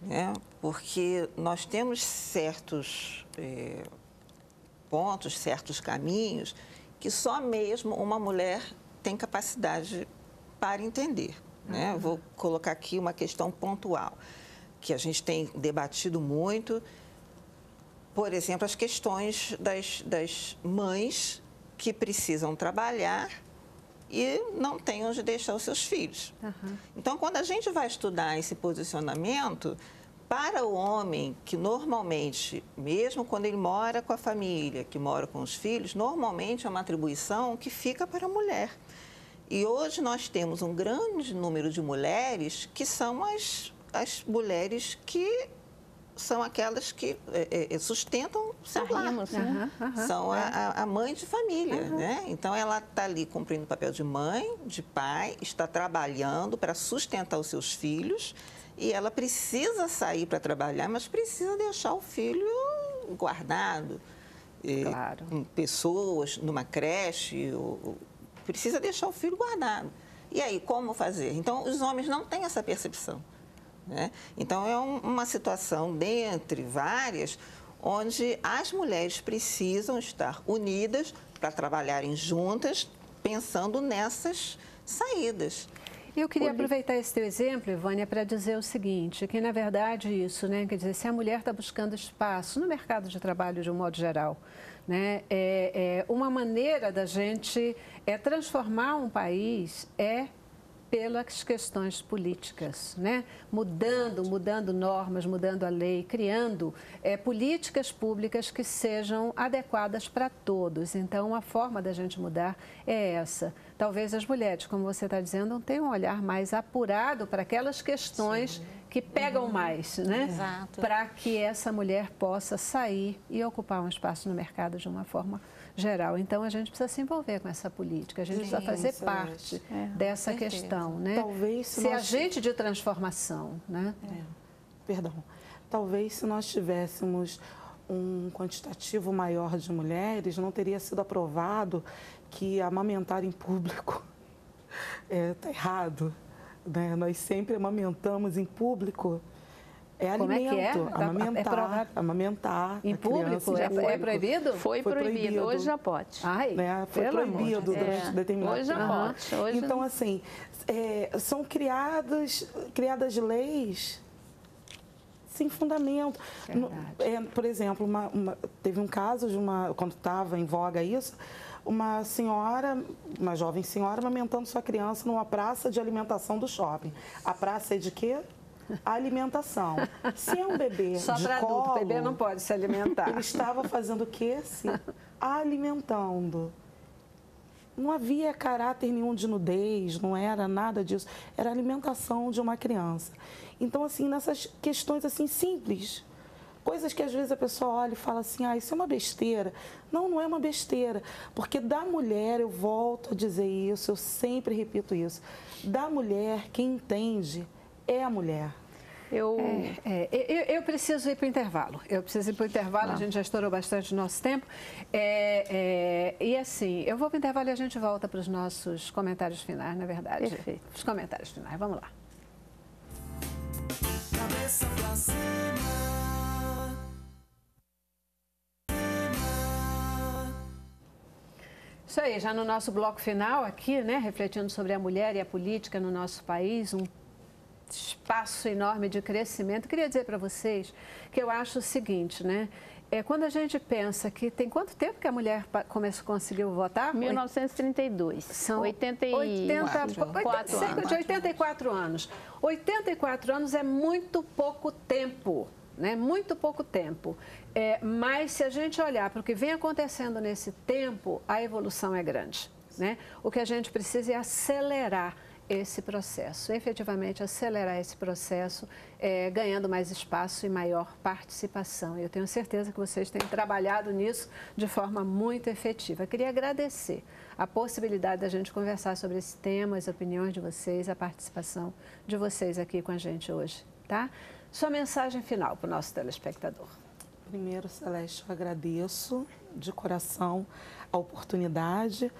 Né? Porque nós temos certos é, pontos, certos caminhos que só mesmo uma mulher tem capacidade para entender. Né? Uhum. Vou colocar aqui uma questão pontual, que a gente tem debatido muito. Por exemplo, as questões das, das mães que precisam trabalhar e não têm onde deixar os seus filhos. Uhum. Então, quando a gente vai estudar esse posicionamento, para o homem que normalmente, mesmo quando ele mora com a família, que mora com os filhos, normalmente é uma atribuição que fica para a mulher. E hoje nós temos um grande número de mulheres que são as, as mulheres que são aquelas que é, é, sustentam seu lar. Uhum, uhum, são a, a, mãe de família, uhum. né? Então, ela está ali cumprindo o papel de mãe, de pai, está trabalhando para sustentar os seus filhos e ela precisa sair para trabalhar, mas precisa deixar o filho guardado. Claro. Com pessoas, numa creche, ou, precisa deixar o filho guardado. E aí, como fazer? Então, os homens não têm essa percepção. Né? Então, é um, uma situação, dentre várias, onde as mulheres precisam estar unidas para trabalharem juntas, pensando nessas saídas. Eu queria aproveitar esse teu exemplo, Ivânia, para dizer o seguinte, que na verdade isso, né, quer dizer, se a mulher está buscando espaço no mercado de trabalho de um modo geral, né, é, é uma maneira da gente é transformar um país é pelas questões políticas, né? mudando, mudando normas, mudando a lei, criando é, políticas públicas que sejam adequadas para todos. Então, a forma da gente mudar é essa. Talvez as mulheres, como você está dizendo, não tenham um olhar mais apurado para aquelas questões Sim. que pegam uhum. mais, né? Para que essa mulher possa sair e ocupar um espaço no mercado de uma forma geral. Então, a gente precisa se envolver com essa política, a gente Sim, precisa fazer parte é, dessa questão, né? Talvez se Ser nós... agente de transformação, né? É. Perdão. Talvez se nós tivéssemos um quantitativo maior de mulheres, não teria sido aprovado que amamentar em público está é, tá errado. Né? Nós sempre amamentamos em público é Como alimento, é que é? Amamentar, é amamentar. Em público? É, é, proibido? Foi, foi proibido. proibido. Hoje já pode. Ai, né? Foi proibido durante é. determinado Hoje já pode. Hoje então, não... assim, é, são criadas, criadas leis sem fundamento. No, é, por exemplo, uma, uma, teve um caso de uma, quando estava em voga isso, uma senhora, uma jovem senhora, amamentando sua criança numa praça de alimentação do shopping. A praça é de quê? Alimentação. Se é um bebê Só de para colo, adulto, bebê não pode se alimentar. Ele estava fazendo o quê? Se alimentando. Não havia caráter nenhum de nudez, não era nada disso. Era alimentação de uma criança. Então, assim, nessas questões assim simples, coisas que às vezes a pessoa olha e fala assim, ah, isso é uma besteira. Não, não é uma besteira, porque da mulher, eu volto a dizer isso, eu sempre repito isso, da mulher, quem entende é a mulher. Eu... É, é, eu, eu, preciso ir para o intervalo. Eu preciso ir para o intervalo, a gente já estourou bastante o nosso tempo. É, é, e assim, eu vou para o intervalo e a gente volta para os nossos comentários finais, na verdade. Perfeito. Os comentários finais, vamos lá. Cabeça pra cima. Isso aí, já no nosso bloco final aqui, né, refletindo sobre a mulher e a política no nosso país, um espaço enorme de crescimento. Queria dizer para vocês que eu acho o seguinte, né? É, quando a gente pensa que tem quanto tempo que a mulher começou, conseguiu votar? 1932. São 84, 80, cerca de 84 anos. 84 anos é muito pouco tempo, né? Muito pouco tempo. É, mas se a gente olhar para o que vem acontecendo nesse tempo, a evolução é grande. Né? O que a gente precisa é acelerar esse processo, efetivamente acelerar esse processo, é, ganhando mais espaço e maior participação. Eu tenho certeza que vocês têm trabalhado nisso de forma muito efetiva. Queria agradecer a possibilidade da gente conversar sobre esse tema, as opiniões de vocês, a participação de vocês aqui com a gente hoje, tá? Sua mensagem final para o nosso telespectador. Primeiro, Celeste, eu agradeço de coração a oportunidade,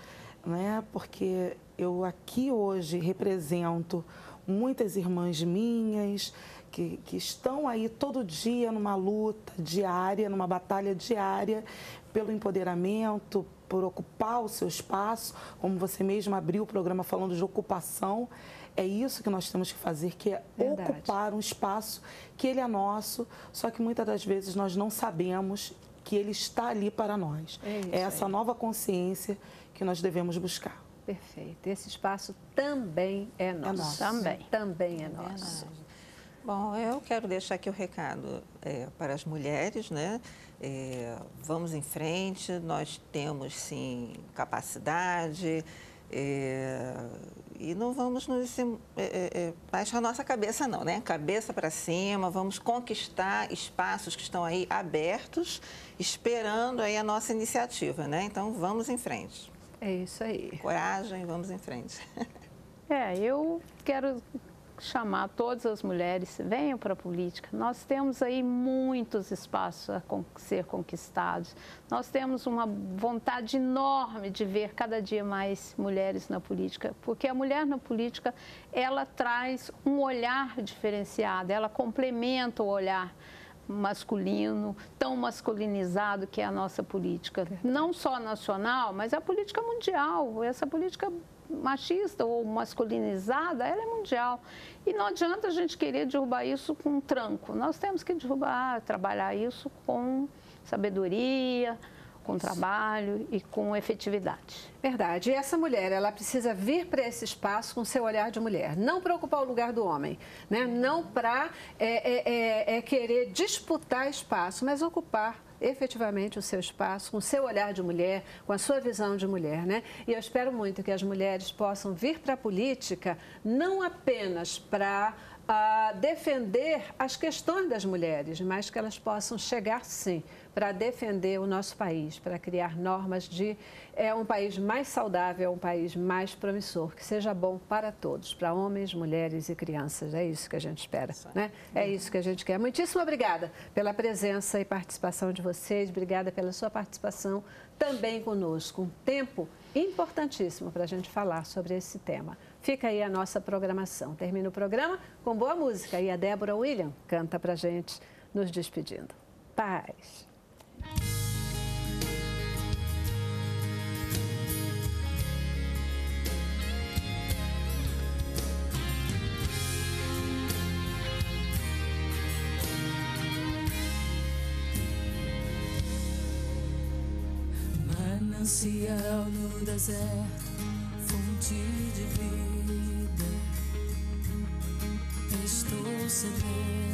né? Porque eu aqui hoje represento muitas irmãs minhas que, que estão aí todo dia numa luta diária, numa batalha diária pelo empoderamento, por ocupar o seu espaço, como você mesmo abriu o programa falando de ocupação. É isso que nós temos que fazer, que é Verdade. ocupar um espaço que ele é nosso, só que muitas das vezes nós não sabemos que ele está ali para nós. É, é essa aí. nova consciência que nós devemos buscar. Perfeito. Esse espaço também é nosso. É nosso. Também. Também é nosso. Bom, eu quero deixar aqui o recado é, para as mulheres, né? É, vamos em frente, nós temos sim capacidade é, e não vamos nos é, é, é, baixar a nossa cabeça não, né? Cabeça para cima, vamos conquistar espaços que estão aí abertos, esperando aí a nossa iniciativa, né? Então vamos em frente. É isso aí. Coragem, vamos em frente. É, eu quero chamar todas as mulheres, venham para a política. Nós temos aí muitos espaços a ser conquistados. Nós temos uma vontade enorme de ver cada dia mais mulheres na política, porque a mulher na política, ela traz um olhar diferenciado, ela complementa o olhar masculino, tão masculinizado que é a nossa política, não só nacional, mas a política mundial, essa política machista ou masculinizada, ela é mundial. E não adianta a gente querer derrubar isso com um tranco. Nós temos que derrubar, trabalhar isso com sabedoria, com trabalho e com efetividade. Verdade. E essa mulher, ela precisa vir para esse espaço com seu olhar de mulher, não para ocupar o lugar do homem, né? não para é, é, é, é querer disputar espaço, mas ocupar efetivamente o seu espaço, com o seu olhar de mulher, com a sua visão de mulher, né? E eu espero muito que as mulheres possam vir para a política não apenas para uh, defender as questões das mulheres, mas que elas possam chegar sim para defender o nosso país, para criar normas de é, um país mais saudável, um país mais promissor, que seja bom para todos, para homens, mulheres e crianças. É isso que a gente espera, né? É isso que a gente quer. Muitíssimo obrigada pela presença e participação de vocês, obrigada pela sua participação também conosco. Um tempo importantíssimo para a gente falar sobre esse tema. Fica aí a nossa programação. Termina o programa com boa música e a Débora William canta para gente, nos despedindo. Paz. Manancial no deserto, fonte de vida. Estou sedento,